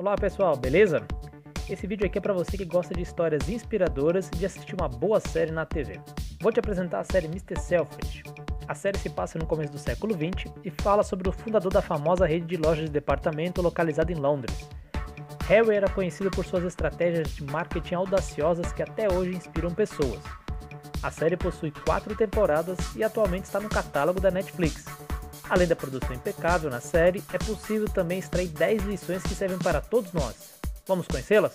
Olá pessoal, beleza? Esse vídeo aqui é para você que gosta de histórias inspiradoras e de assistir uma boa série na TV. Vou te apresentar a série Mr. Selfridge. A série se passa no começo do século 20 e fala sobre o fundador da famosa rede de lojas de departamento localizada em Londres. Harry era conhecido por suas estratégias de marketing audaciosas que até hoje inspiram pessoas. A série possui quatro temporadas e atualmente está no catálogo da Netflix. Além da produção impecável na série, é possível também extrair 10 lições que servem para todos nós. Vamos conhecê-las?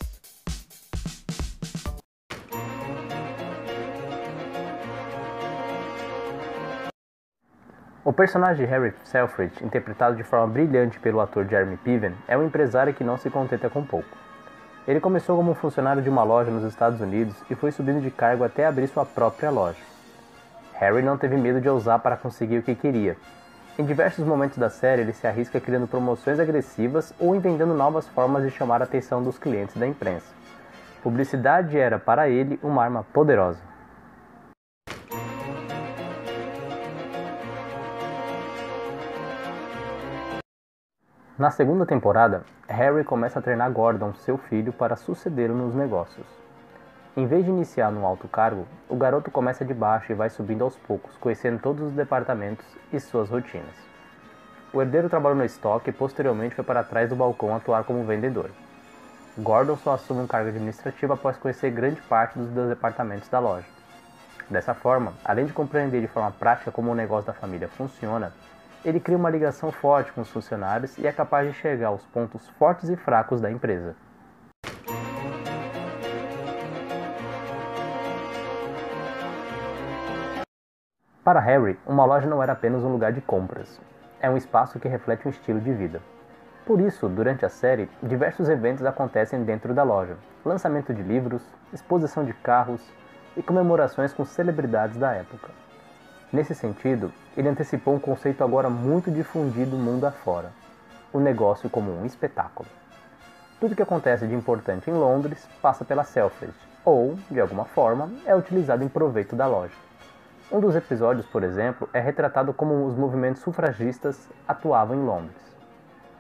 O personagem de Harry Selfridge, interpretado de forma brilhante pelo ator Jeremy Piven, é um empresário que não se contenta com pouco. Ele começou como funcionário de uma loja nos Estados Unidos e foi subindo de cargo até abrir sua própria loja. Harry não teve medo de ousar para conseguir o que queria, em diversos momentos da série, ele se arrisca criando promoções agressivas ou inventando novas formas de chamar a atenção dos clientes da imprensa. Publicidade era, para ele, uma arma poderosa. Na segunda temporada, Harry começa a treinar Gordon, seu filho, para sucedê-lo nos negócios. Em vez de iniciar no alto cargo, o garoto começa de baixo e vai subindo aos poucos, conhecendo todos os departamentos e suas rotinas. O herdeiro trabalhou no estoque e posteriormente foi para trás do balcão atuar como vendedor. Gordon só assume um cargo administrativo após conhecer grande parte dos departamentos da loja. Dessa forma, além de compreender de forma prática como o negócio da família funciona, ele cria uma ligação forte com os funcionários e é capaz de enxergar os pontos fortes e fracos da empresa. Para Harry, uma loja não era apenas um lugar de compras. É um espaço que reflete um estilo de vida. Por isso, durante a série, diversos eventos acontecem dentro da loja: lançamento de livros, exposição de carros e comemorações com celebridades da época. Nesse sentido, ele antecipou um conceito agora muito difundido mundo afora: o negócio como um espetáculo. Tudo que acontece de importante em Londres passa pela Selfridge, ou, de alguma forma, é utilizado em proveito da loja. Um dos episódios, por exemplo, é retratado como os movimentos sufragistas atuavam em Londres.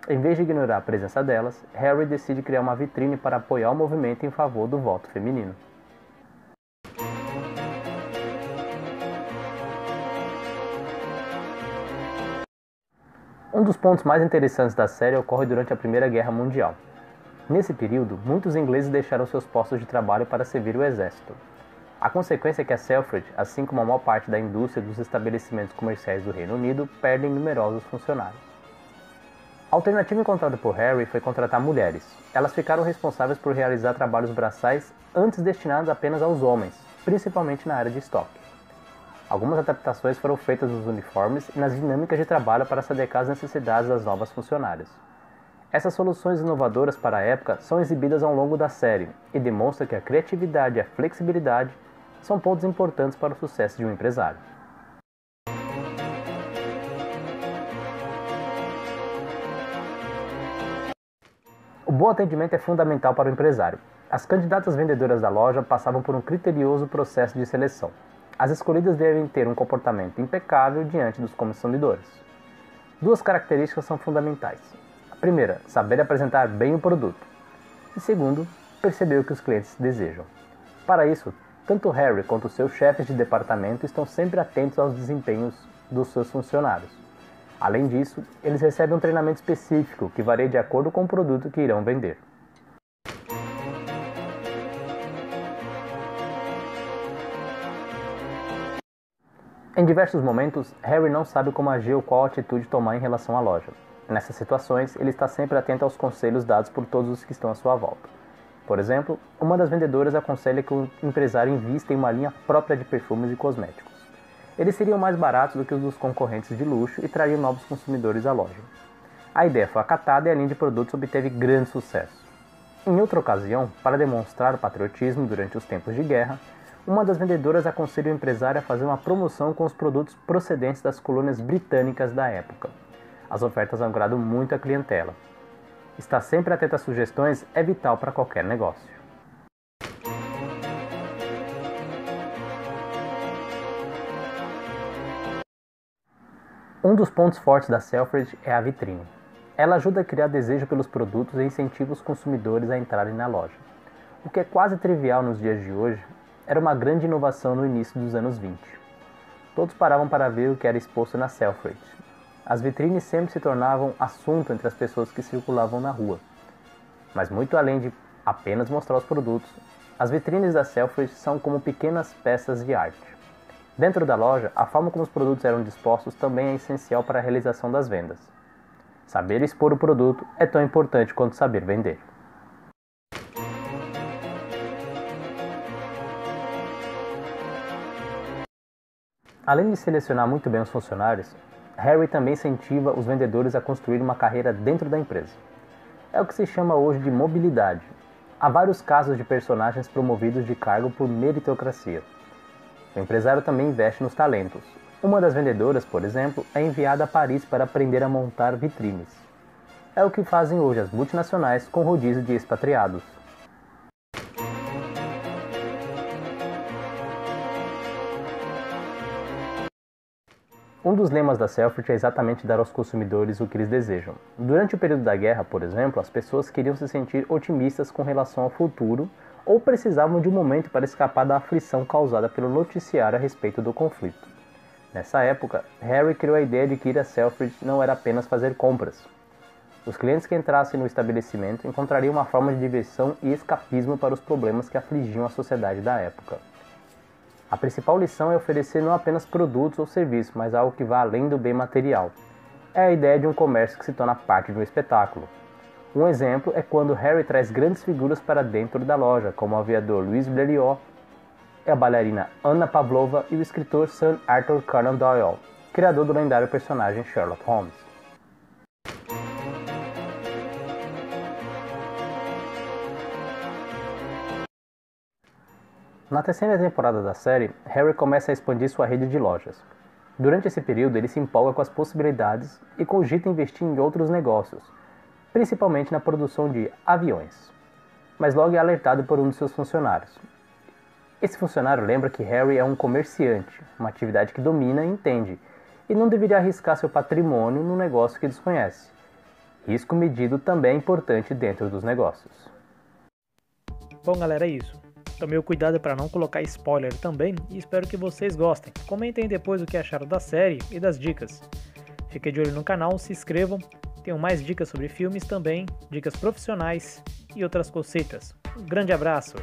Em vez de ignorar a presença delas, Harry decide criar uma vitrine para apoiar o movimento em favor do voto feminino. Um dos pontos mais interessantes da série ocorre durante a Primeira Guerra Mundial. Nesse período, muitos ingleses deixaram seus postos de trabalho para servir o exército, a consequência é que a Selfridge, assim como a maior parte da indústria dos estabelecimentos comerciais do Reino Unido, perdem numerosos funcionários. A alternativa encontrada por Harry foi contratar mulheres. Elas ficaram responsáveis por realizar trabalhos braçais antes destinados apenas aos homens, principalmente na área de estoque. Algumas adaptações foram feitas nos uniformes e nas dinâmicas de trabalho para se adequar às necessidades das novas funcionárias. Essas soluções inovadoras para a época são exibidas ao longo da série e demonstram que a criatividade e a flexibilidade são pontos importantes para o sucesso de um empresário. O bom atendimento é fundamental para o empresário. As candidatas vendedoras da loja passavam por um criterioso processo de seleção. As escolhidas devem ter um comportamento impecável diante dos consumidores. Duas características são fundamentais. A primeira, saber apresentar bem o produto. E segundo, perceber o que os clientes desejam. Para isso, tanto Harry quanto seus chefes de departamento estão sempre atentos aos desempenhos dos seus funcionários. Além disso, eles recebem um treinamento específico que varia de acordo com o produto que irão vender. Em diversos momentos, Harry não sabe como agir ou qual atitude tomar em relação à loja. Nessas situações, ele está sempre atento aos conselhos dados por todos os que estão à sua volta. Por exemplo, uma das vendedoras aconselha que o empresário invista em uma linha própria de perfumes e cosméticos. Eles seriam mais baratos do que os dos concorrentes de luxo e trariam novos consumidores à loja. A ideia foi acatada e a linha de produtos obteve grande sucesso. Em outra ocasião, para demonstrar o patriotismo durante os tempos de guerra, uma das vendedoras aconselha o empresário a fazer uma promoção com os produtos procedentes das colônias britânicas da época. As ofertas agradam muito a clientela, Estar sempre atento às sugestões é vital para qualquer negócio. Um dos pontos fortes da Selfridge é a vitrine. Ela ajuda a criar desejo pelos produtos e incentiva os consumidores a entrarem na loja. O que é quase trivial nos dias de hoje, era uma grande inovação no início dos anos 20. Todos paravam para ver o que era exposto na Selfridge. As vitrines sempre se tornavam assunto entre as pessoas que circulavam na rua. Mas muito além de apenas mostrar os produtos, as vitrines da Selfridge são como pequenas peças de arte. Dentro da loja, a forma como os produtos eram dispostos também é essencial para a realização das vendas. Saber expor o produto é tão importante quanto saber vender. Além de selecionar muito bem os funcionários, Harry também incentiva os vendedores a construir uma carreira dentro da empresa. É o que se chama hoje de mobilidade. Há vários casos de personagens promovidos de cargo por meritocracia. O empresário também investe nos talentos, uma das vendedoras, por exemplo, é enviada a Paris para aprender a montar vitrines. É o que fazem hoje as multinacionais com rodízio de expatriados. Um dos lemas da Selfridge é exatamente dar aos consumidores o que eles desejam. Durante o período da guerra, por exemplo, as pessoas queriam se sentir otimistas com relação ao futuro ou precisavam de um momento para escapar da aflição causada pelo noticiário a respeito do conflito. Nessa época, Harry criou a ideia de que ir a Selfridge não era apenas fazer compras. Os clientes que entrassem no estabelecimento encontrariam uma forma de diversão e escapismo para os problemas que afligiam a sociedade da época. A principal lição é oferecer não apenas produtos ou serviços, mas algo que vá além do bem material. É a ideia de um comércio que se torna parte de um espetáculo. Um exemplo é quando Harry traz grandes figuras para dentro da loja, como o aviador Louis Blériot a bailarina Anna Pavlova e o escritor Sir Arthur Conan Doyle, criador do lendário personagem Sherlock Holmes. Na terceira temporada da série, Harry começa a expandir sua rede de lojas. Durante esse período, ele se empolga com as possibilidades e cogita investir em outros negócios, principalmente na produção de aviões. Mas logo é alertado por um de seus funcionários, esse funcionário lembra que Harry é um comerciante, uma atividade que domina e entende, e não deveria arriscar seu patrimônio no negócio que desconhece. Risco medido também é importante dentro dos negócios. Bom, galera, é isso. Tomei o cuidado para não colocar spoiler também e espero que vocês gostem. Comentem depois o que acharam da série e das dicas. Fiquem de olho no canal, se inscrevam. Tenho mais dicas sobre filmes também, dicas profissionais e outras cositas. Um grande abraço!